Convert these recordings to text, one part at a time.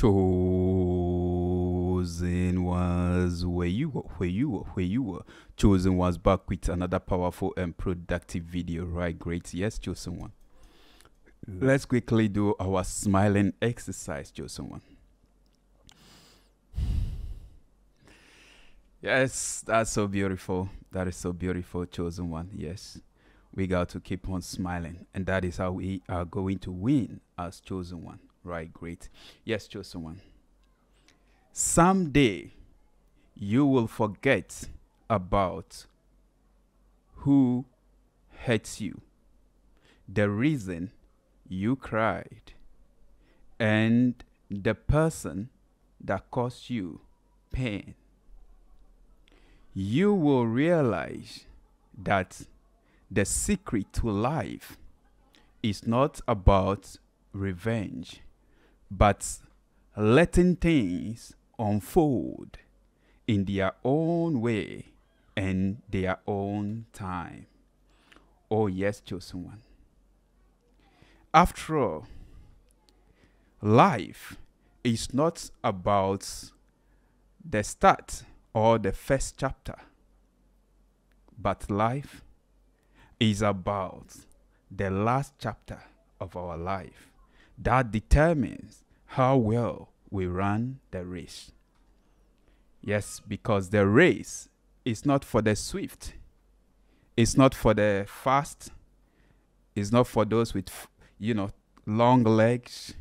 Chosen was where you were, where you were, where you were. Chosen was back with another powerful and productive video, right? Great. Yes, Chosen one. Let's quickly do our smiling exercise, Chosen one. Yes, that's so beautiful. That is so beautiful, Chosen one. Yes. We got to keep on smiling. And that is how we are going to win as Chosen one. Right, great. Yes, Chosen one. Someday you will forget about who hurts you, the reason you cried, and the person that caused you pain. You will realize that the secret to life is not about revenge, but letting things unfold in their own way and their own time. Oh, yes, chosen one. After all, life is not about the start or the first chapter, but life is about the last chapter of our life that determines how well we run the race. Yes, because the race is not for the swift, it's not for the fast, it's not for those with, you know, long legs.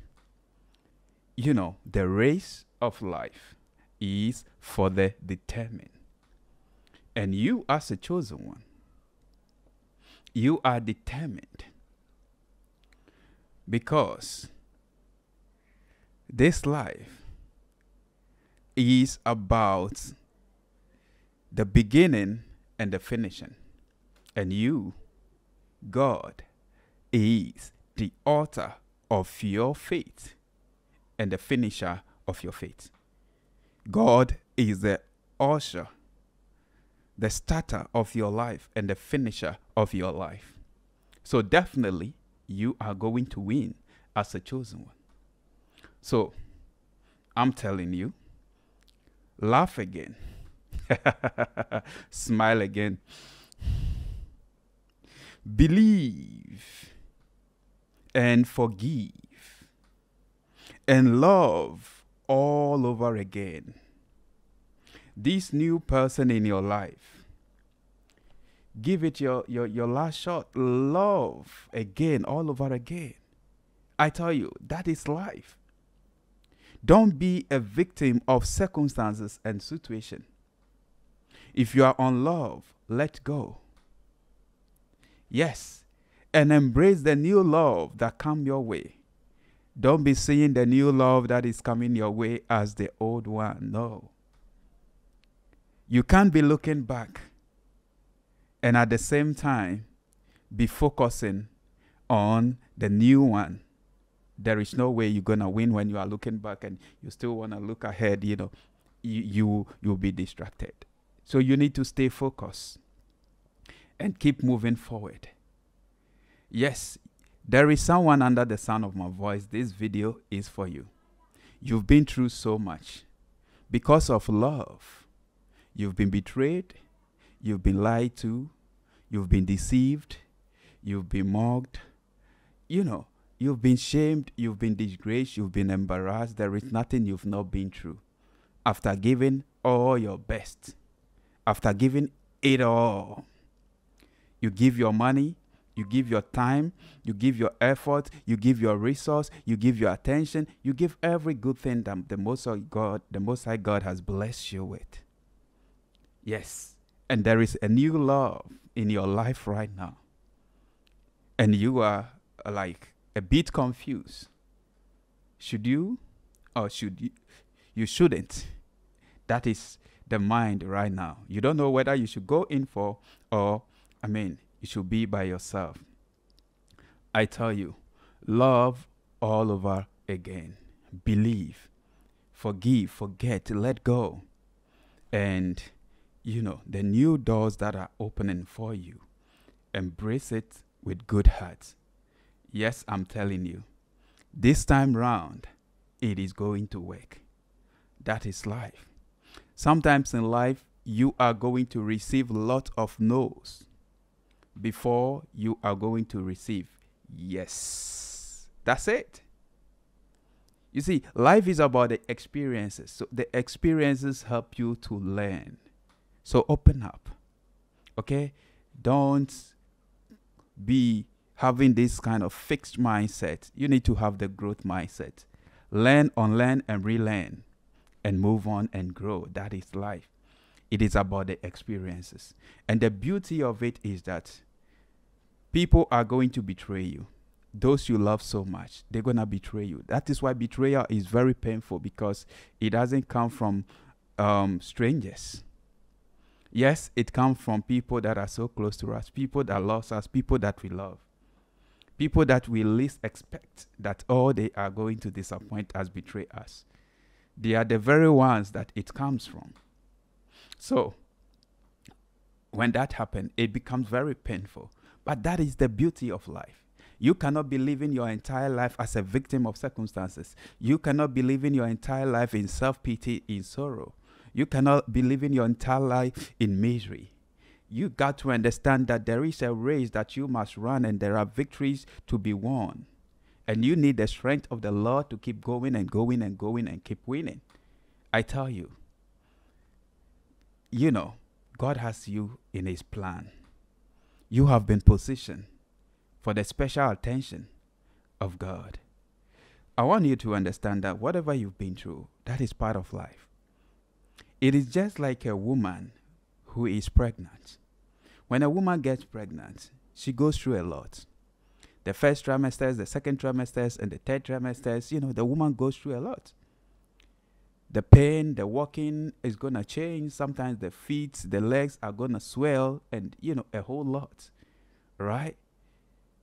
You know, the race of life is for the determined. And you, as a chosen one, you are determined because this life is about the beginning and the finishing. And you, God, is the author of your faith and the finisher of your faith. God is the usher, the starter of your life and the finisher of your life. So definitely you are going to win as a chosen one. So I'm telling you, laugh again, smile again, believe and forgive and love all over again. This new person in your life, give it your, your, your last shot. Love again, all over again. I tell you, that is life. Don't be a victim of circumstances and situation. If you are on love, let go. Yes, and embrace the new love that come your way. Don't be seeing the new love that is coming your way as the old one. No. You can't be looking back and at the same time be focusing on the new one there is no way you're gonna win when you are looking back and you still wanna look ahead. You know, you, you you'll be distracted. So you need to stay focused and keep moving forward. Yes, there is someone under the sound of my voice. This video is for you. You've been through so much because of love. You've been betrayed, you've been lied to, you've been deceived, you've been mocked. You know, You've been shamed, you've been disgraced, you've been embarrassed. There is nothing you've not been through. After giving all your best, after giving it all, you give your money, you give your time, you give your effort, you give your resource, you give your attention, you give every good thing that the Most High God, the Most High God has blessed you with. Yes, and there is a new love in your life right now, and you are uh, like a bit confused. Should you or should you? You shouldn't. That is the mind right now. You don't know whether you should go in for or, I mean, you should be by yourself. I tell you, love all over again. Believe, forgive, forget, let go. And, you know, the new doors that are opening for you, embrace it with good heart Yes, I'm telling you. This time round, it is going to work. That is life. Sometimes in life, you are going to receive lot of no's before you are going to receive yes. That's it. You see, life is about the experiences. So the experiences help you to learn. So open up. Okay? Don't be having this kind of fixed mindset. You need to have the growth mindset. Learn, unlearn, and relearn, and move on and grow. That is life. It is about the experiences. And the beauty of it is that people are going to betray you. Those you love so much, they're going to betray you. That is why betrayal is very painful because it doesn't come from um, strangers. Yes, it comes from people that are so close to us, people that love us, people that we love, people that we least expect that all they are going to disappoint us, betray us. They are the very ones that it comes from. So, when that happens, it becomes very painful. But that is the beauty of life. You cannot be living your entire life as a victim of circumstances. You cannot be living your entire life in self pity, in sorrow. You cannot be living your entire life in misery. You got to understand that there is a race that you must run and there are victories to be won. And you need the strength of the Lord to keep going and going and going and keep winning. I tell you, you know, God has you in His plan. You have been positioned for the special attention of God. I want you to understand that whatever you've been through, that is part of life. It is just like a woman who is pregnant. When a woman gets pregnant, she goes through a lot. The first trimesters, the second trimesters, and the third trimesters, you know, the woman goes through a lot the pain, the walking is gonna change. Sometimes the feet, the legs are gonna swell, and you know a whole lot, right?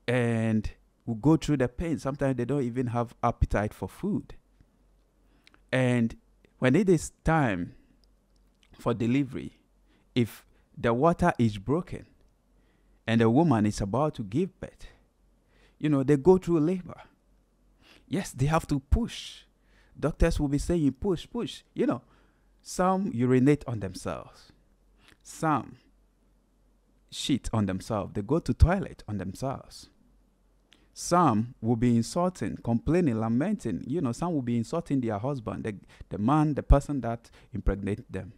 And we go through the pain. Sometimes they don't even have appetite for food. And when it is time for delivery, if the water is broken and the woman is about to give birth, you know, they go through labor. Yes, they have to push doctors will be saying push, push. You know, some urinate on themselves, some shit on themselves. They go to toilet on themselves. Some will be insulting, complaining, lamenting. You know, some will be insulting their husband, the, the man, the person that impregnated them.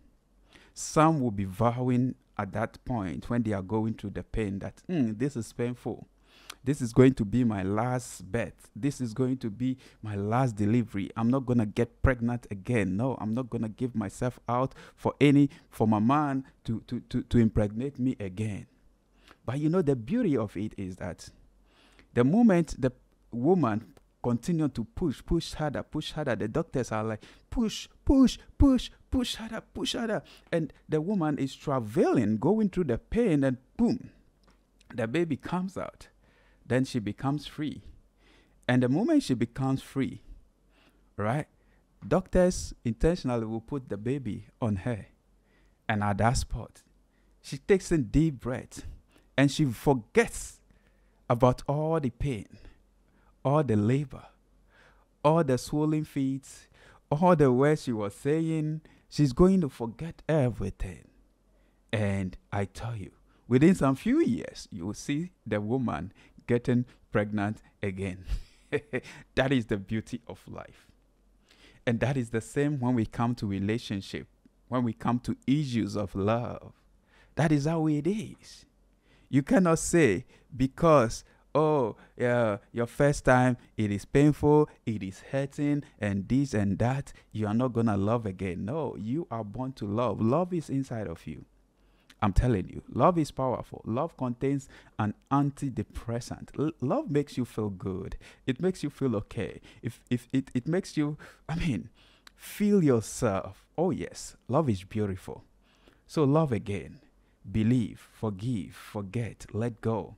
Some will be vowing at that point when they are going through the pain that mm, this is painful this is going to be my last birth. This is going to be my last delivery. I'm not going to get pregnant again. No, I'm not going to give myself out for any, for my man to, to, to, to impregnate me again. But you know, the beauty of it is that the moment the woman continue to push, push harder, push harder. The doctors are like, push, push, push, push harder, push harder. And the woman is traveling, going through the pain, and boom, the baby comes out then she becomes free. And the moment she becomes free, right, doctors intentionally will put the baby on her. And at that spot, she takes a deep breath and she forgets about all the pain, all the labor, all the swollen feet, all the words she was saying. She's going to forget everything. And I tell you, within some few years, you will see the woman getting pregnant again. that is the beauty of life. And that is the same when we come to relationship, when we come to issues of love. That is how it is. You cannot say because oh yeah your first time it is painful it is hurting and this and that you are not gonna love again no you are born to love love is inside of you I'm telling you, love is powerful. Love contains an antidepressant. L- love makes you feel good. It makes you feel okay. If if it, it makes you, I mean, feel yourself. Oh yes, love is beautiful. So love again. Believe, forgive, forget, let go.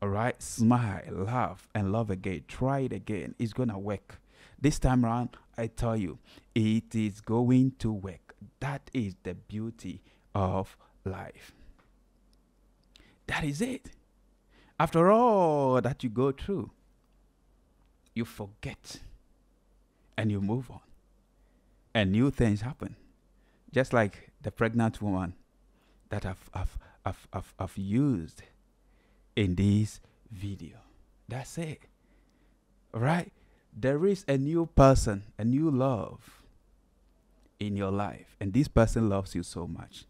All right, smile, laugh, and love again. Try it again. It's gonna work. This time around, I tell you, it is going to work. That is the beauty of life. That is it. After all that you go through, you forget. and you move on. And new things happen. Just like the pregnant woman that I've, I've, I've, I've, I've used in this video. That's it. All right? There is a new person, a new love in your life, and this person loves you so much.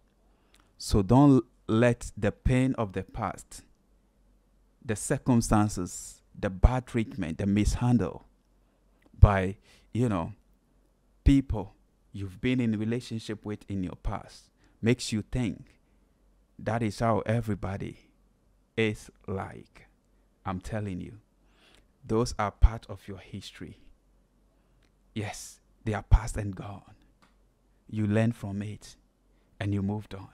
So don't let the pain of the past, the circumstances, the bad treatment, the mishandle by, you know, people you've been in relationship with in your past makes you think that is how everybody is like. I'm telling you, those are part of your history. Yes, they are past and gone. You learn from it and you moved on.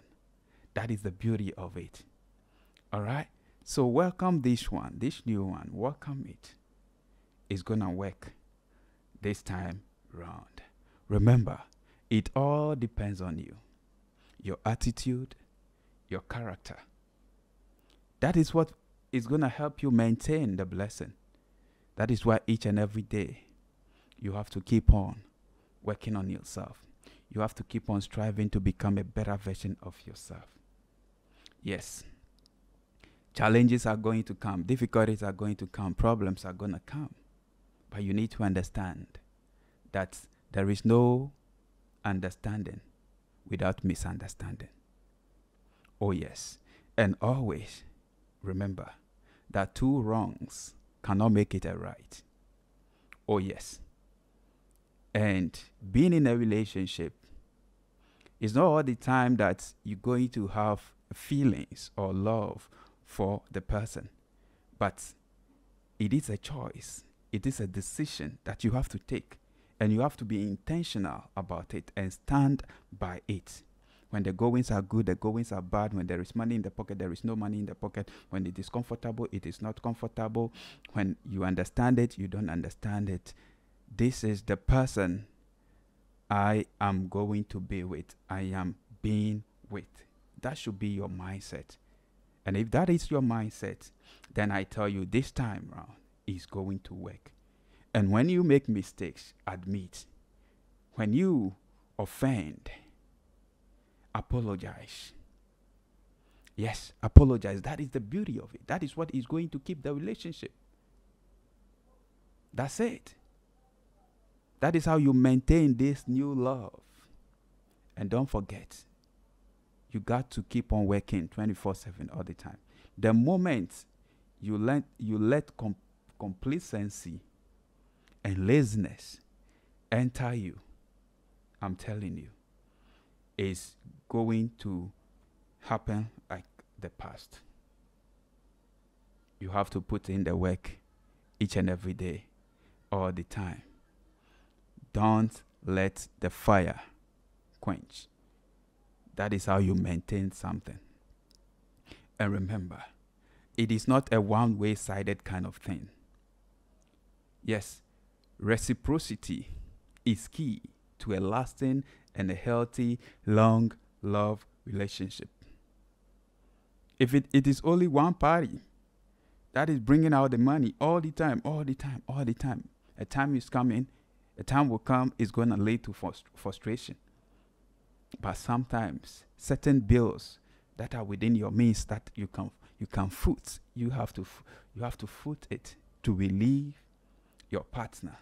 That is the beauty of it. All right? So, welcome this one, this new one. Welcome it. It's going to work this time round. Remember, it all depends on you, your attitude, your character. That is what is going to help you maintain the blessing. That is why each and every day you have to keep on working on yourself. You have to keep on striving to become a better version of yourself. Yes. Challenges are going to come, difficulties are going to come, problems are going to come. But you need to understand that there is no understanding without misunderstanding. Oh, yes. And always remember that two wrongs cannot make it a right. Oh, yes. And being in a relationship is not all the time that you're going to have feelings or love for the person, but it is a choice, it is a decision that you have to take, and you have to be intentional about it and stand by it. When the goings are good, the goings are bad. When there is money in the pocket, there is no money in the pocket. When it is comfortable, it is not comfortable. When you understand it, you don't understand it. This is the person I am going to be with. I am being with. That should be your mindset. And if that is your mindset, then I tell you this time round is going to work. And when you make mistakes, admit. When you offend, apologize. Yes, apologize. That is the beauty of it. That is what is going to keep the relationship. That's it. That is how you maintain this new love. And don't forget, you got to keep on working 24 7 all the time. The moment you let, you let com- complacency and laziness enter you, I'm telling you, is going to happen like the past. You have to put in the work each and every day, all the time. Don't let the fire quench. That is how you maintain something. And remember, it is not a one way sided kind of thing. Yes, reciprocity is key to a lasting and a healthy, long love relationship. If it, it is only one party that is bringing out the money all the time, all the time, all the time, a time is coming, a time will come, it's going to lead to frust- frustration. But sometimes certain bills that are within your means that you can you can foot, you have to f- you have to foot it to relieve your partner.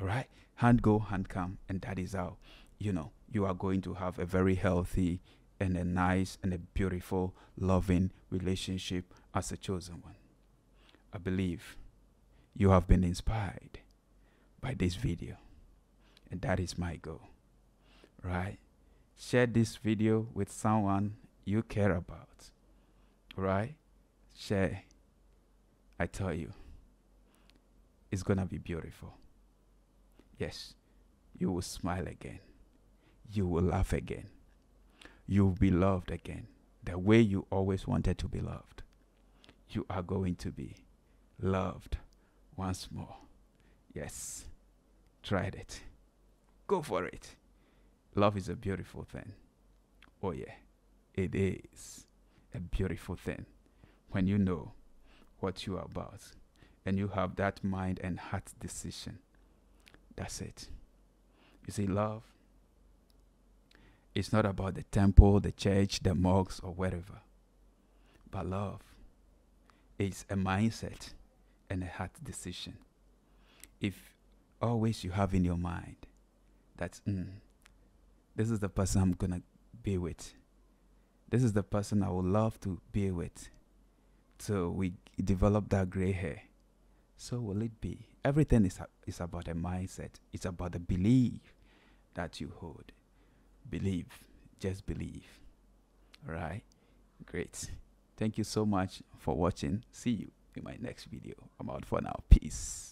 All right, hand go, hand come, and that is how you know you are going to have a very healthy and a nice and a beautiful, loving relationship as a chosen one. I believe you have been inspired by this video, and that is my goal. Right? Share this video with someone you care about. Right? Share. I tell you, it's gonna be beautiful. Yes, you will smile again you will laugh again. You will be loved again, the way you always wanted to be loved. You are going to be loved once more. Yes, tried it. Go for it. Love is a beautiful thing. Oh, yeah, it is a beautiful thing when you know what you are about and you have that mind and heart decision That's it. You see, love it's not about the temple, the church, the mosques, or whatever. But love is a mindset and a heart decision. If always you have in your mind that mm, this is the person I'm gonna be with, this is the person I would love to be with, so we develop that gray hair. So will it be? Everything is, is about a mindset. It's about the belief that you hold. Believe. Just believe. All right? Great. Thank you so much for watching. See you in my next video. I'm out for now. Peace.